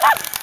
Ah!